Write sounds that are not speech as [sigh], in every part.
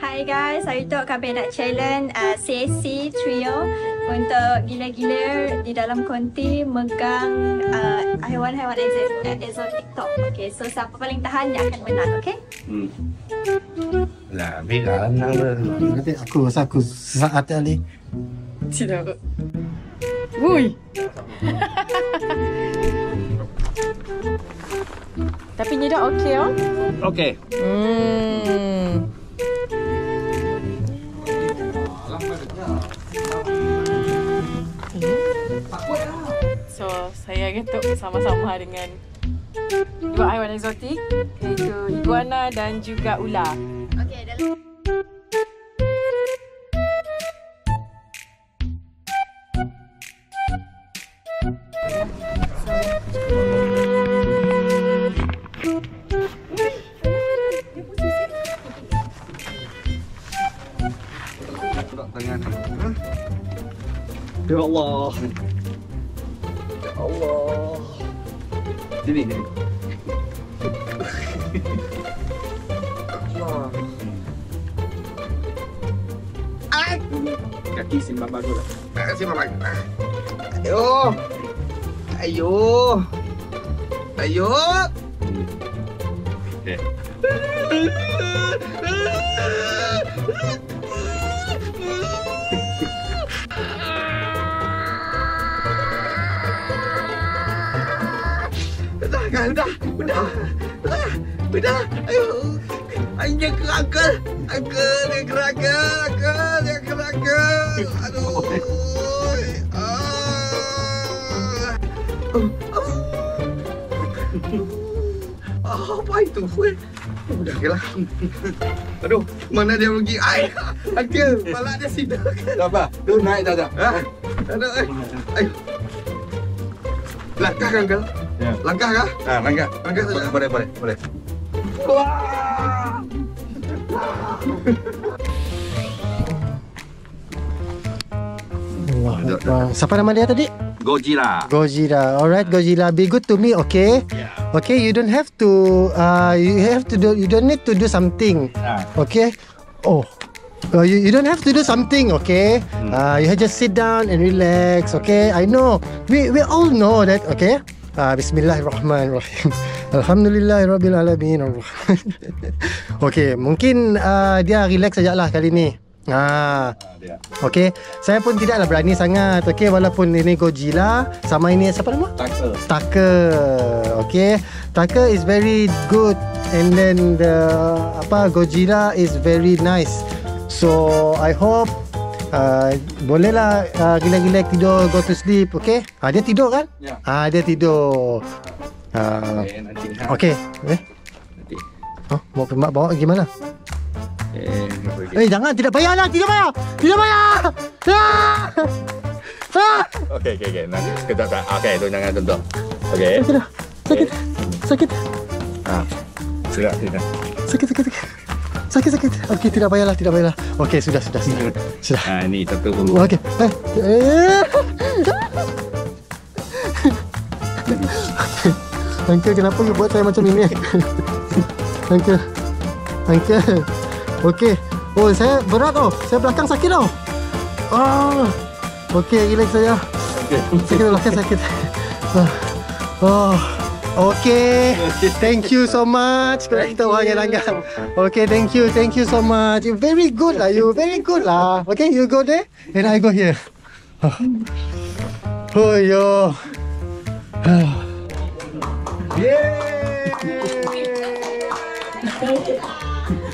Hi guys, hari tu kami nak challenge uh, CAC Trio untuk gila-gila di dalam konti megang uh, haiwan-haiwan uh, exotic top. Okay, so siapa paling tahan dia akan menang, okay? Hmm. Lah, bila nang Nanti aku rasa aku saat tadi. Tidak. Wui. [laughs] Tapi ni dah okey oh. Okey. Hmm. Saya getuk sama-sama dengan dua haiwan eksotik iaitu iguana dan juga ular. Okey, dalam Tangan. Ya Allah. Allah. Sini, sini. Allah. Ai. Kaki simpan bagus lah. Simpan bagus. Ayo. Ayo. Ayo. Okay. [laughs] Dah, dah, dah, dah, dah, dah, ayo, ayo ke angkel, angkel, dia ke angkel, angkel, dia ke angkel, aduh, ah, ah, apa itu, weh? Udah ke lah. Aduh, mana dia pergi? Ai, angkel, malah dia sidang. Tak apa, tu naik dah dah. Ha? Aduh, ai, ayo. Langkah kan, angkel? Ya. Langkah kah? Ah, langkah. Langkah saja. Boleh, boleh, boleh. Wah! Allah Akbar. Siapa nama dia tadi? Gojira. Gojira. Alright, Gojira. Be good to me, okay? Yeah. Okay, you don't have to. Uh, you have to do. You don't need to do something. Ah. Okay. Oh. Uh, you, you don't have to do something, okay? Uh, you just sit down and relax, okay? I know. We we all know that, okay? Uh, Bismillahirrahmanirrahim. [laughs] Alhamdulillahirrabbilalamin. [laughs] okay, mungkin uh, dia relax sajalah kali ni. Ah. Ah. Okay, saya pun tidaklah berani sangat. Okay, walaupun ini Godzilla sama ini siapa nama? Tucker. Tucker. Okay, Tucker is very good, and then the apa Godzilla is very nice. So I hope uh, bolehlah uh, gila-gila tidur go to sleep. Okay, ah, dia tidur kan? Ya. Ah, dia tidur. Ah, Okay, nanti. ha. okay. Eh, Nanti. oh, mau bawa, bawa gimana? Eh, pergi. Eh, jangan, tidak payahlah, tidak payah, tidak payah. Ah! Ah! Okey, okey, okey. Nanti kita tak. Okey, tu jangan tuntut. Okey. Sakit dah. Sakit. Sakit. Ah. Sudah, sudah. Sakit, sakit, sakit. Sakit, sakit. Okey, tidak payahlah, tidak payahlah. Okey, sudah, sudah, sudah. Sudah. Ah, ni satu pun. Okey. Eh. Eh. Uncle, kenapa you buat saya macam ini? [laughs] Uncle. Uncle. Okey. Oh, saya berat tau. Saya belakang sakit tau. Oh. Okey, relax saya. Okey. Sakit belakang sakit. Oh. oh. Okay, thank you so much. Kalau kita orang yang langgar. Okay, thank you, thank you so much. You very good lah, you very good lah. Okay, you go there, and I go here. Oh, [sighs] oh yo. [sighs]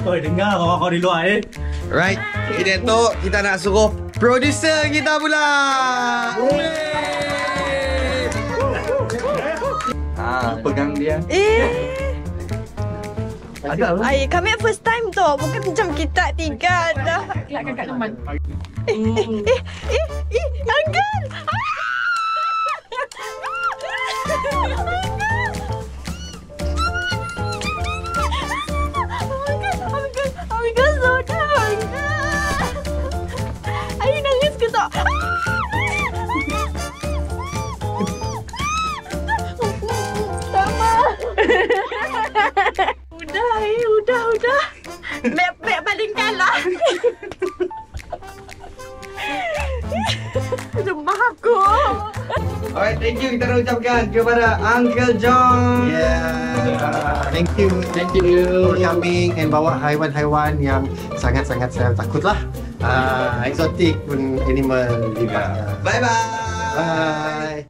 Oi, dengar orang kau di luar eh. Right. Kita tu kita nak suruh producer kita pula. Ah, pegang dia. Eh, Ada apa? ay, kami first time tu. Bukan macam kita tiga dah. Kelakkan kat teman. Eh, eh, eh, eh, eh. Ayu nangis ke tak? Mek mek paling kalah. Jemah aku. Alright, thank you. Kita nak ucapkan kepada Uncle John. Yeah. Thank you. Thank you. For coming and bawa haiwan-haiwan yang sangat-sangat saya takut lah. Uh, ah, exotic pun animal juga. Bye-bye. Bye. -bye. Bye.